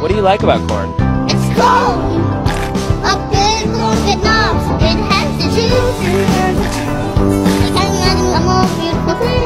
What do you like about corn? It's cold! A big long good. It has the juice. Beautiful